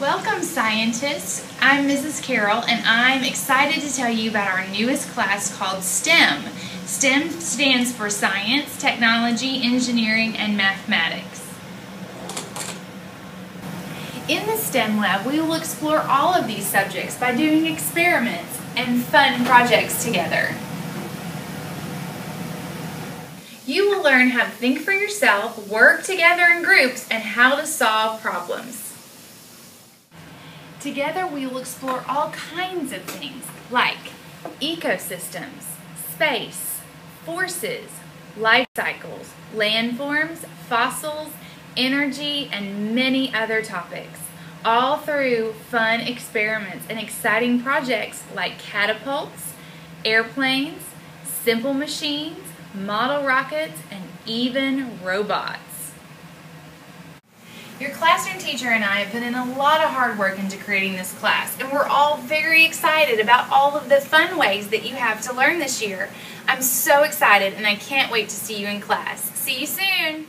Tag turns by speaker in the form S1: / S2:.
S1: Welcome, scientists. I'm Mrs. Carroll, and I'm excited to tell you about our newest class called STEM. STEM stands for Science, Technology, Engineering, and Mathematics. In the STEM lab, we will explore all of these subjects by doing experiments and fun projects together. You will learn how to think for yourself, work together in groups, and how to solve problems. Together we will explore all kinds of things like ecosystems, space, forces, life cycles, landforms, fossils, energy, and many other topics, all through fun experiments and exciting projects like catapults, airplanes, simple machines, model rockets, and even robots. Your classroom teacher and I have put in a lot of hard work into creating this class, and we're all very excited about all of the fun ways that you have to learn this year. I'm so excited, and I can't wait to see you in class. See you soon!